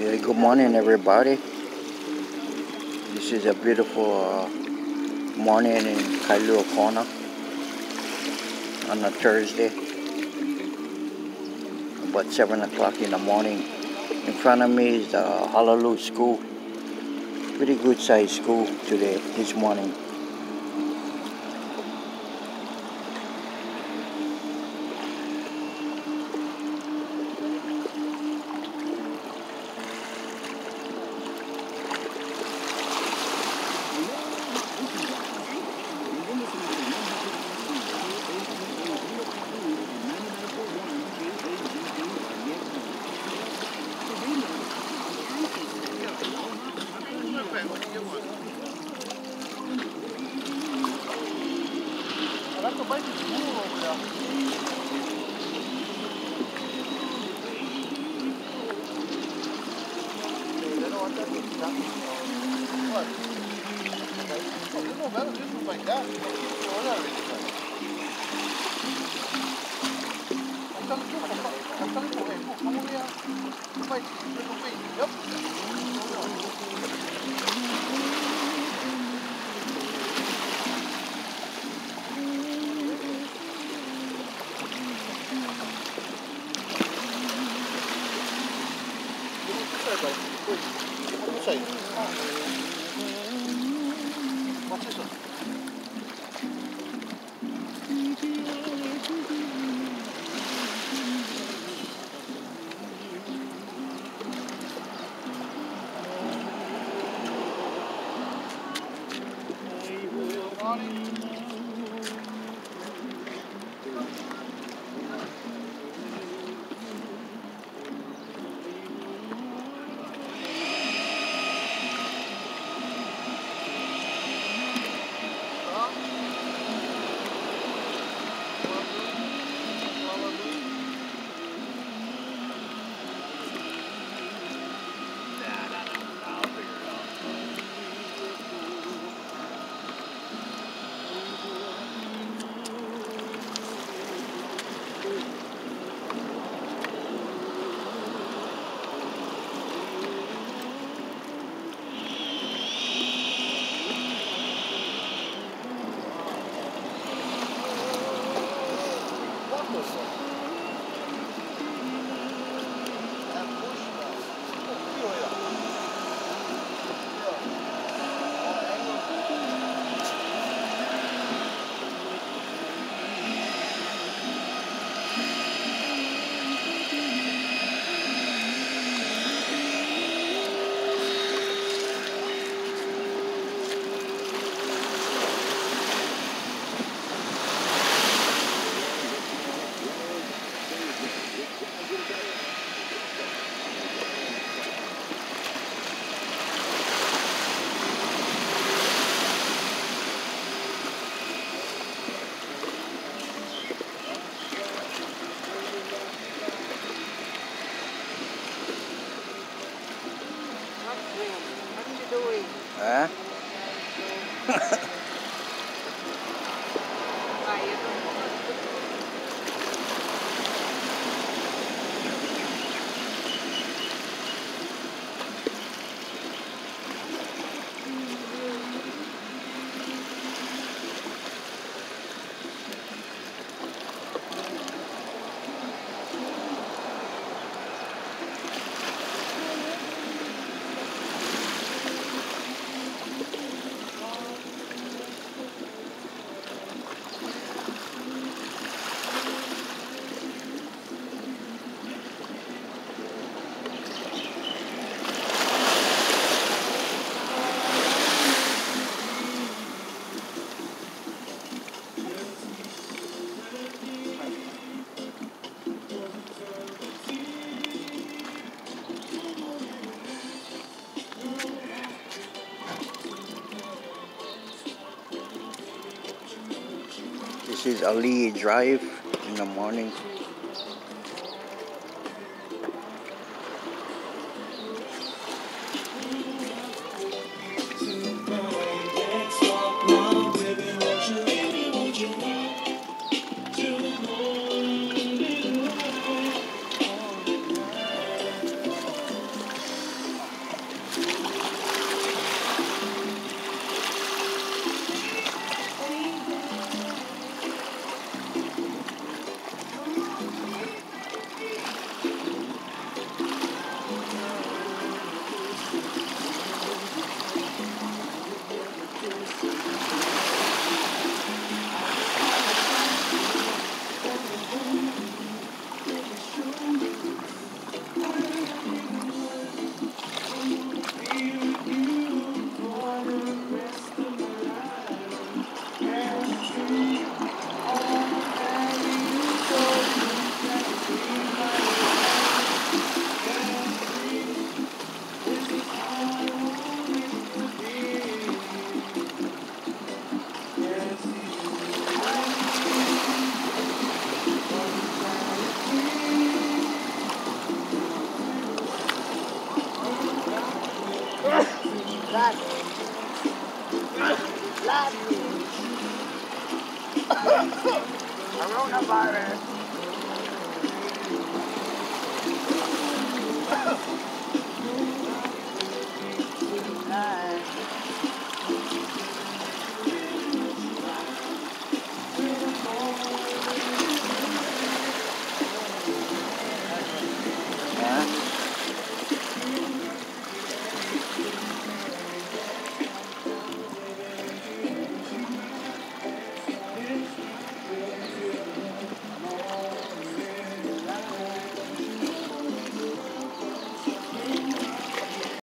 Yeah, good morning, everybody. This is a beautiful uh, morning in Kailua Kona on a Thursday, about 7 o'clock in the morning. In front of me is the Halalu School. Pretty good sized school today, this morning. Yep. 小さから、小い。小さい。小さ。い is Ali'i Drive in the morning. Coronavirus.